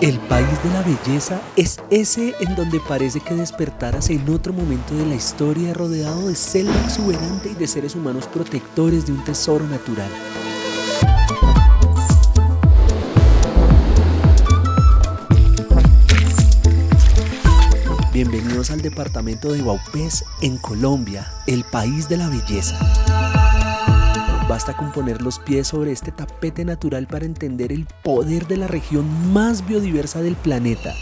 El país de la belleza es ese en donde parece que despertaras en otro momento de la historia rodeado de selva exuberante y de seres humanos protectores de un tesoro natural. Bienvenidos al departamento de Baupés en Colombia, el país de la belleza. Basta con poner los pies sobre este tapete natural para entender el poder de la región más biodiversa del planeta.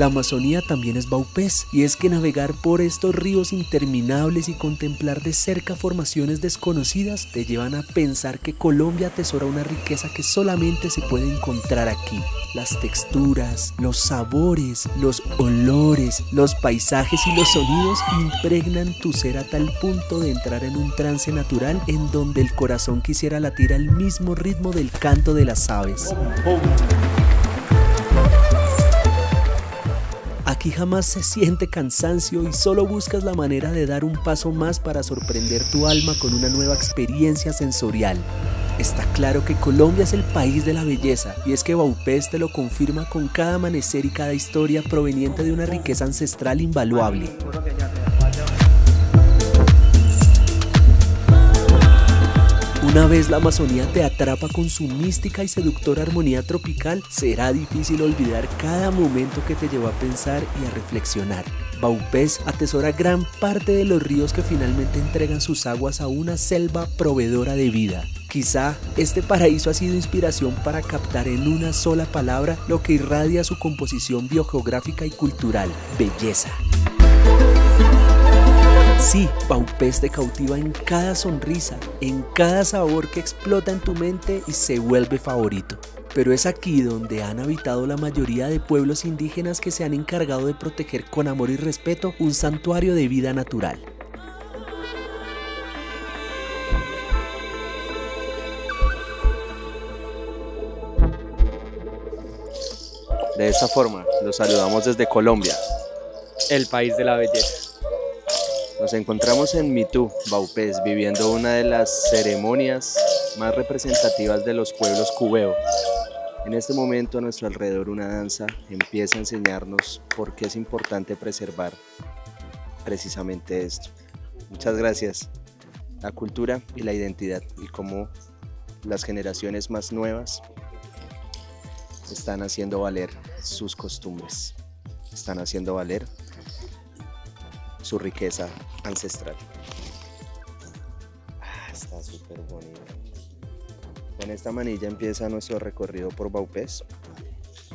La Amazonía también es Baupés, y es que navegar por estos ríos interminables y contemplar de cerca formaciones desconocidas te llevan a pensar que Colombia atesora una riqueza que solamente se puede encontrar aquí. Las texturas, los sabores, los olores, los paisajes y los sonidos impregnan tu ser a tal punto de entrar en un trance natural en donde el corazón quisiera latir al mismo ritmo del canto de las aves. Aquí jamás se siente cansancio y solo buscas la manera de dar un paso más para sorprender tu alma con una nueva experiencia sensorial. Está claro que Colombia es el país de la belleza y es que Baupés te lo confirma con cada amanecer y cada historia proveniente de una riqueza ancestral invaluable. Una vez la Amazonía te atrapa con su mística y seductora armonía tropical, será difícil olvidar cada momento que te llevó a pensar y a reflexionar. Baupés atesora gran parte de los ríos que finalmente entregan sus aguas a una selva proveedora de vida. Quizá este paraíso ha sido inspiración para captar en una sola palabra lo que irradia su composición biogeográfica y cultural, belleza. Sí, Baupés te cautiva en cada sonrisa, en cada sabor que explota en tu mente y se vuelve favorito. Pero es aquí donde han habitado la mayoría de pueblos indígenas que se han encargado de proteger con amor y respeto un santuario de vida natural. De esta forma, los saludamos desde Colombia, el país de la belleza. Nos encontramos en Mitú, Baupés, viviendo una de las ceremonias más representativas de los pueblos cubeo. En este momento a nuestro alrededor una danza empieza a enseñarnos por qué es importante preservar precisamente esto. Muchas gracias. La cultura y la identidad y cómo las generaciones más nuevas están haciendo valer sus costumbres, están haciendo valer su riqueza ancestral. Ah, está súper bonito. Con esta manilla empieza nuestro recorrido por Baupés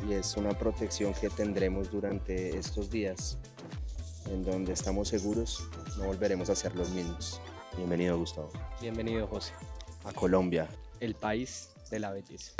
y es una protección que tendremos durante estos días en donde estamos seguros no volveremos a ser los mismos. Bienvenido Gustavo. Bienvenido José. A Colombia. El país de la belleza.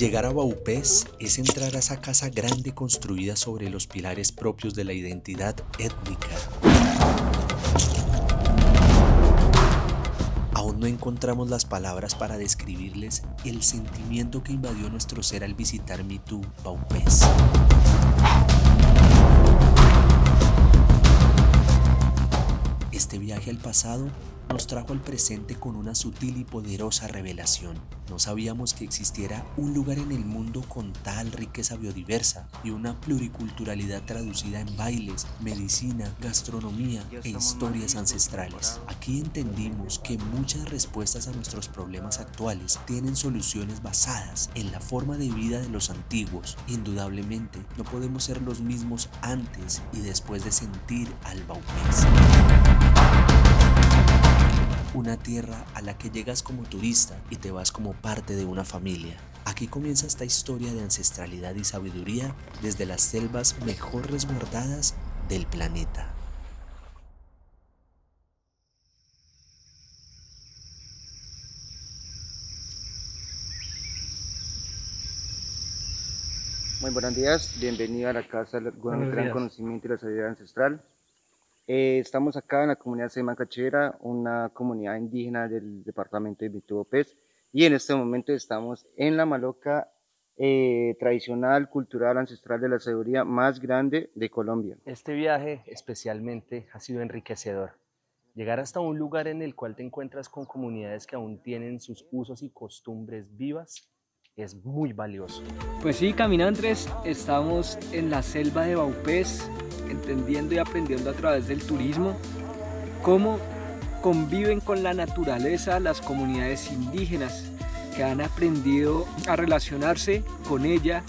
Llegar a Baupés es entrar a esa casa grande construida sobre los pilares propios de la identidad étnica. Aún no encontramos las palabras para describirles el sentimiento que invadió nuestro ser al visitar Mitú, Baupés. Este viaje al pasado nos trajo al presente con una sutil y poderosa revelación. No sabíamos que existiera un lugar en el mundo con tal riqueza biodiversa y una pluriculturalidad traducida en bailes, medicina, gastronomía e historias ancestrales. Aquí entendimos que muchas respuestas a nuestros problemas actuales tienen soluciones basadas en la forma de vida de los antiguos. Indudablemente, no podemos ser los mismos antes y después de sentir al Baupés una tierra a la que llegas como turista y te vas como parte de una familia. Aquí comienza esta historia de ancestralidad y sabiduría desde las selvas mejor resguardadas del planeta. Muy buenos días, bienvenido a la Casa del Gran Conocimiento y la Sabiduría Ancestral. Eh, estamos acá en la comunidad Sema Cachera, una comunidad indígena del departamento de Vitubopés, y en este momento estamos en la Maloca eh, tradicional, cultural, ancestral de la sabiduría más grande de Colombia. Este viaje especialmente ha sido enriquecedor. Llegar hasta un lugar en el cual te encuentras con comunidades que aún tienen sus usos y costumbres vivas es muy valioso. Pues sí, Caminantes, estamos en la selva de Baupés, entendiendo y aprendiendo a través del turismo cómo conviven con la naturaleza las comunidades indígenas que han aprendido a relacionarse con ella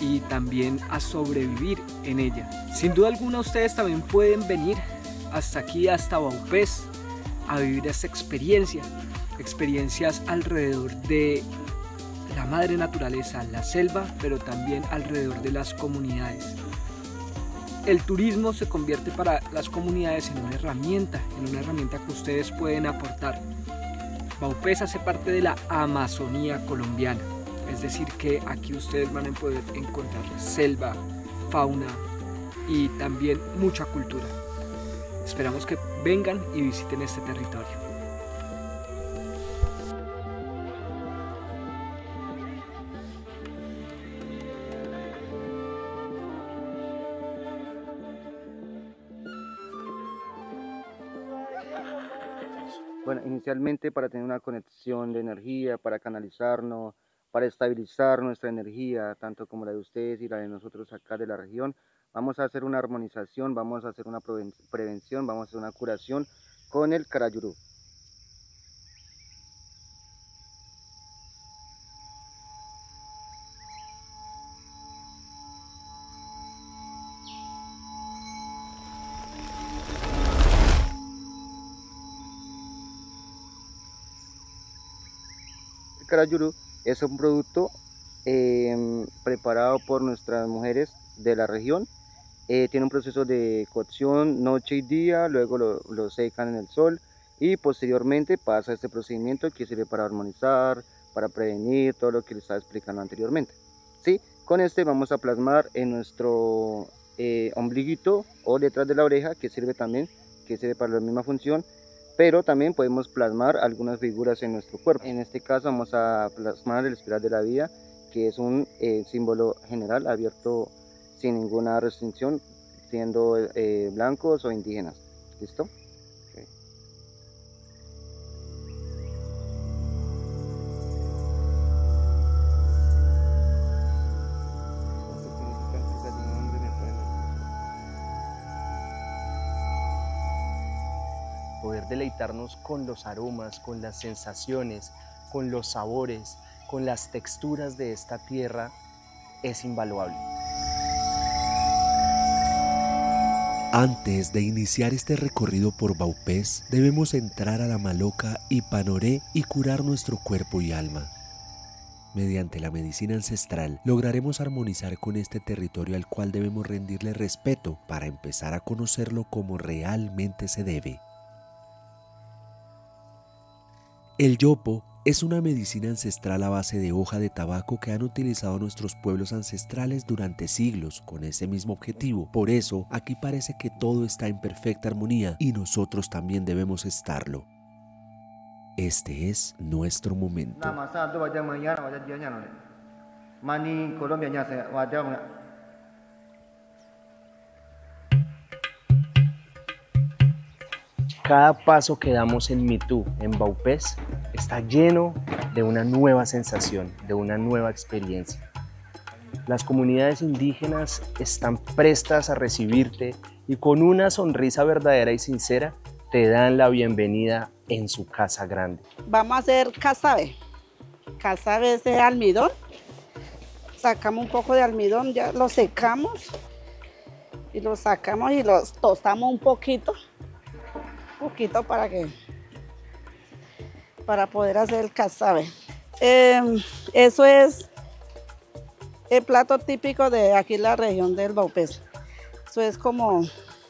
y también a sobrevivir en ella. Sin duda alguna ustedes también pueden venir hasta aquí, hasta Baupés, a vivir esta experiencia, experiencias alrededor de la madre naturaleza, la selva, pero también alrededor de las comunidades. El turismo se convierte para las comunidades en una herramienta, en una herramienta que ustedes pueden aportar. Baupés hace parte de la Amazonía colombiana, es decir que aquí ustedes van a poder encontrar selva, fauna y también mucha cultura. Esperamos que vengan y visiten este territorio. Inicialmente para tener una conexión de energía, para canalizarnos, para estabilizar nuestra energía, tanto como la de ustedes y la de nosotros acá de la región, vamos a hacer una armonización, vamos a hacer una prevención, vamos a hacer una curación con el Karayurú. Carayuru es un producto em, preparado por nuestras mujeres de la región. Eh, tiene un proceso de cocción noche y día, luego lo, secan en el sol y posteriormente pasa este procedimiento que sirve para armonizar, para prevenir todo lo que les estaba explicando anteriormente. ¿Sí? Con este vamos a plasmar en nuestro eh, ombliguito o detrás de la oreja que sirve también, que sirve para la misma función pero también podemos plasmar algunas figuras en nuestro cuerpo. En este caso vamos a plasmar el espiral de la vida, que es un eh, símbolo general abierto sin ninguna restricción, siendo eh, blancos o indígenas. ¿Listo? Poder deleitarnos con los aromas, con las sensaciones, con los sabores, con las texturas de esta tierra es invaluable. Antes de iniciar este recorrido por Baupés, debemos entrar a la Maloca y Panoré y curar nuestro cuerpo y alma. Mediante la medicina ancestral lograremos armonizar con este territorio al cual debemos rendirle respeto para empezar a conocerlo como realmente se debe. El yopo es una medicina ancestral a base de hoja de tabaco que han utilizado nuestros pueblos ancestrales durante siglos con ese mismo objetivo. Por eso, aquí parece que todo está en perfecta armonía y nosotros también debemos estarlo. Este es nuestro momento. Cada paso que damos en Mitú, en Baupés, está lleno de una nueva sensación, de una nueva experiencia. Las comunidades indígenas están prestas a recibirte y con una sonrisa verdadera y sincera te dan la bienvenida en su casa grande. Vamos a hacer casabe. Casabe es de almidón. Sacamos un poco de almidón, ya lo secamos y lo sacamos y lo tostamos un poquito poquito para que para poder hacer el casabe. Em, eso es el plato típico de aquí la región del Baupés. Eso es como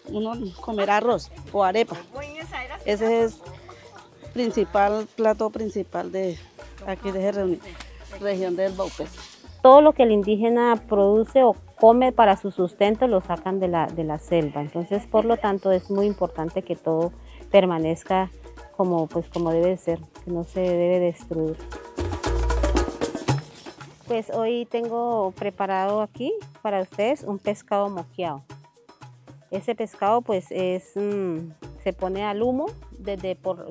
uno comer arroz o arepa. Ese es principal plato principal de aquí de la región del Baupés. todo lo que el indígena produce o come para su sustento lo sacan de la, de la selva. Entonces, por lo tanto, es muy importante que todo permanezca como, pues, como debe ser, que no se debe destruir. Pues hoy tengo preparado aquí para ustedes un pescado moqueado. Ese pescado pues es, mm, se pone al humo desde por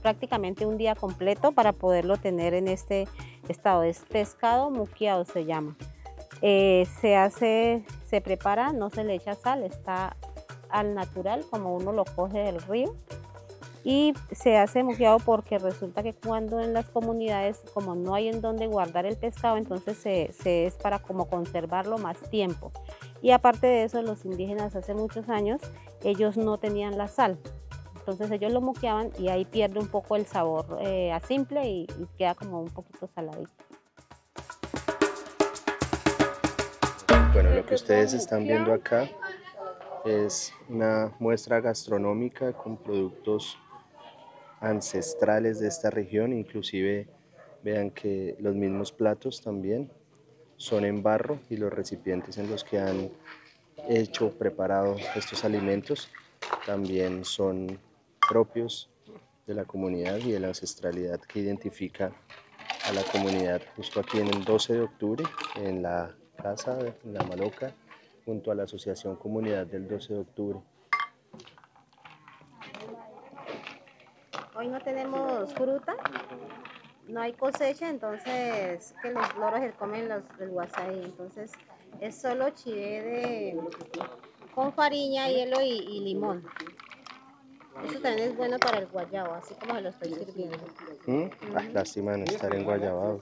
prácticamente un día completo para poderlo tener en este estado. Es pescado moqueado se llama. Eh, se hace, se prepara, no se le echa sal, está al natural como uno lo coge del río y se hace mojeado porque resulta que cuando en las comunidades como no hay en dónde guardar el pescado entonces se, se, es para como conservarlo más tiempo. Y aparte de eso los indígenas hace muchos años ellos no tenían la sal. Entonces ellos lo moqueaban y ahí pierde un poco el sabor eh, a simple y, y queda como un poquito saladito. Bueno, lo que ustedes están viendo acá es una muestra gastronómica con productos ancestrales de esta región, inclusive vean que los mismos platos también son en barro y los recipientes en los que han hecho, preparado estos alimentos también son propios de la comunidad y de la ancestralidad que identifica a la comunidad justo aquí en el 12 de octubre en la casa de La Maloca, junto a la Asociación Comunidad del 12 de Octubre. Hoy no tenemos fruta, no hay cosecha, entonces que los loros se comen los, el guasaí, entonces es solo chivé de, con farina, hielo y, y limón. Eso también es bueno para el guayabo, así como se lo estoy sirviendo. ¿Mm? Ah, lástima no estar en Guayabao.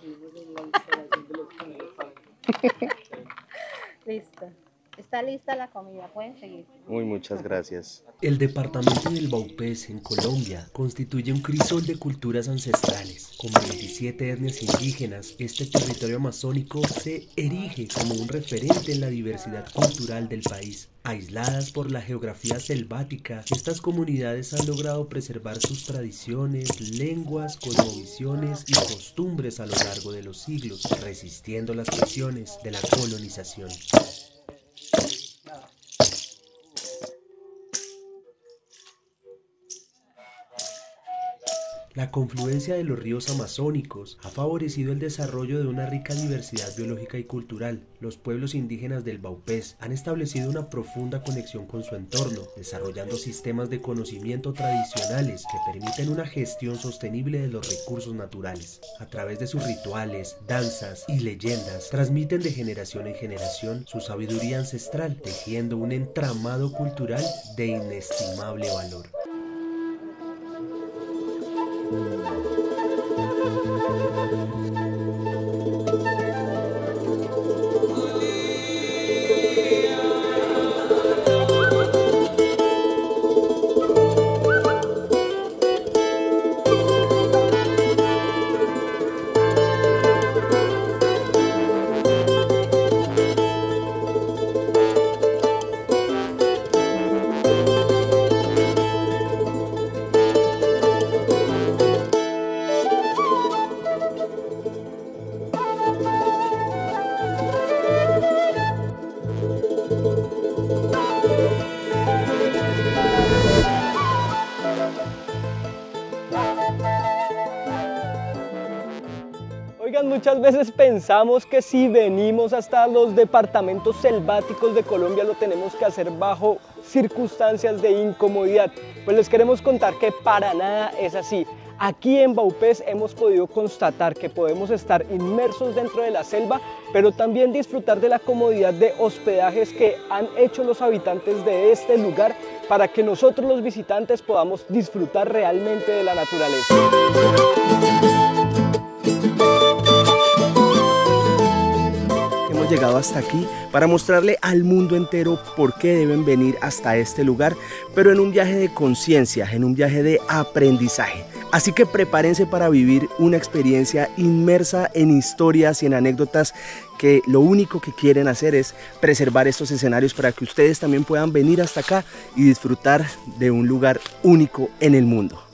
Listo. Está lista la comida, pueden seguir. Muy muchas gracias. El departamento del Baupés en Colombia constituye un crisol de culturas ancestrales. Con 27 etnias indígenas, este territorio amazónico se erige como un referente en la diversidad cultural del país. Aisladas por la geografía selvática, estas comunidades han logrado preservar sus tradiciones, lenguas, cosmovisiones y costumbres a lo largo de los siglos, resistiendo las presiones de la colonización. La confluencia de los ríos amazónicos ha favorecido el desarrollo de una rica diversidad biológica y cultural. Los pueblos indígenas del Baupés han establecido una profunda conexión con su entorno, desarrollando sistemas de conocimiento tradicionales que permiten una gestión sostenible de los recursos naturales. A través de sus rituales, danzas y leyendas, transmiten de generación en generación su sabiduría ancestral, tejiendo un entramado cultural de inestimable valor. Oigan, muchas veces pensamos que si venimos hasta los departamentos selváticos de Colombia lo tenemos que hacer bajo circunstancias de incomodidad. Pues les queremos contar que para nada es así. Aquí en Baupés hemos podido constatar que podemos estar inmersos dentro de la selva, pero también disfrutar de la comodidad de hospedajes que han hecho los habitantes de este lugar para que nosotros los visitantes podamos disfrutar realmente de la naturaleza. Llegado hasta aquí para mostrarle al mundo entero por qué deben venir hasta este lugar, pero en un viaje de conciencia, en un viaje de aprendizaje. Así que prepárense para vivir una experiencia inmersa en historias y en anécdotas que lo único que quieren hacer es preservar estos escenarios para que ustedes también puedan venir hasta acá y disfrutar de un lugar único en el mundo.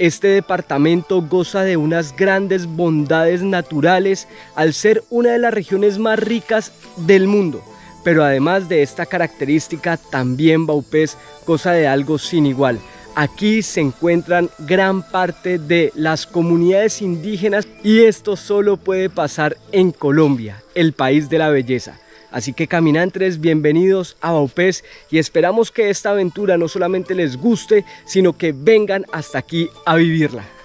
Este departamento goza de unas grandes bondades naturales al ser una de las regiones más ricas del mundo. Pero además de esta característica, también Baupés goza de algo sin igual. Aquí se encuentran gran parte de las comunidades indígenas y esto solo puede pasar en Colombia, el país de la belleza. Así que caminantes, bienvenidos a Baupés y esperamos que esta aventura no solamente les guste, sino que vengan hasta aquí a vivirla.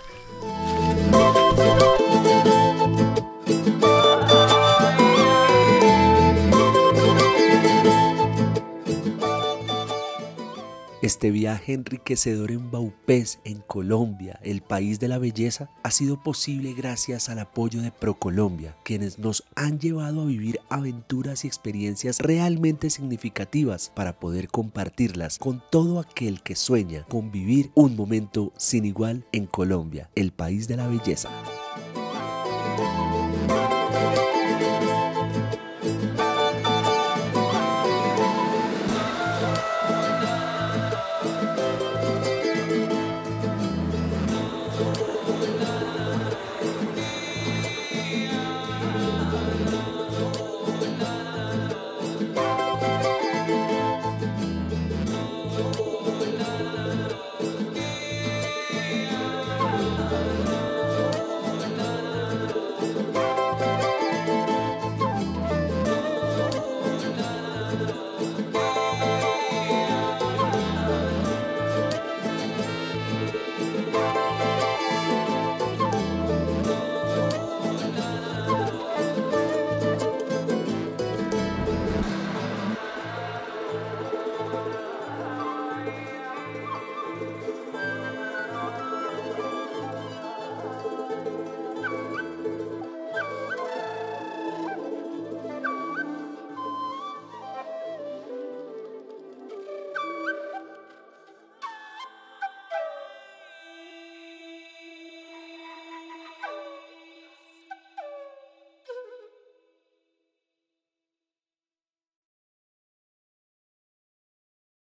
Este viaje enriquecedor en Baupés, en Colombia, el país de la belleza, ha sido posible gracias al apoyo de ProColombia, quienes nos han llevado a vivir aventuras y experiencias realmente significativas para poder compartirlas con todo aquel que sueña con vivir un momento sin igual en Colombia, el país de la belleza.